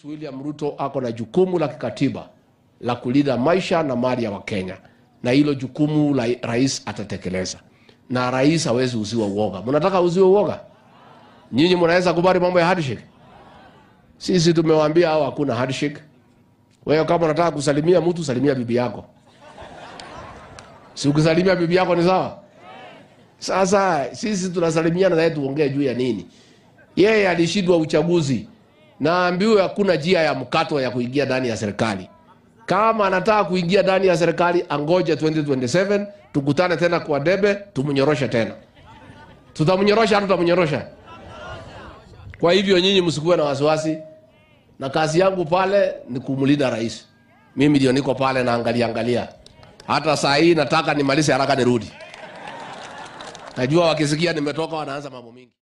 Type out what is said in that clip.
Rais William Ruto ako na jukumu la kikatiba la kulinda maisha na mali ya Wakenya, na hilo jukumu la rais atatekeleza, na rais hawezi uziwa uoga. Mnataka uziwe uoga? Nyinyi mnaweza kubali mambo ya handshake? Sisi tumewaambia hao hakuna handshake. Wewe kama unataka kusalimia mtu, salimia bibi yako. Si ukisalimia bibi yako ni sawa? Sasa sisi tunasalimiana naye tuongee juu ya nini? Yeye alishindwa uchaguzi, naambiwe hakuna njia ya mkato ya kuingia ndani ya serikali. Kama anataka kuingia ndani ya serikali, angoje 2027 tukutane tena kwa debe, tumnyoroshe tena. Tutamnyorosha au tutamnyorosha? Kwa hivyo nyinyi msikuwe na wasiwasi, na kazi yangu pale ni kumlinda rais. Mimi ndio niko pale naangalia angalia. Hata saa hii nataka nimalize haraka nirudi. Najua wakisikia nimetoka wanaanza mambo mingi.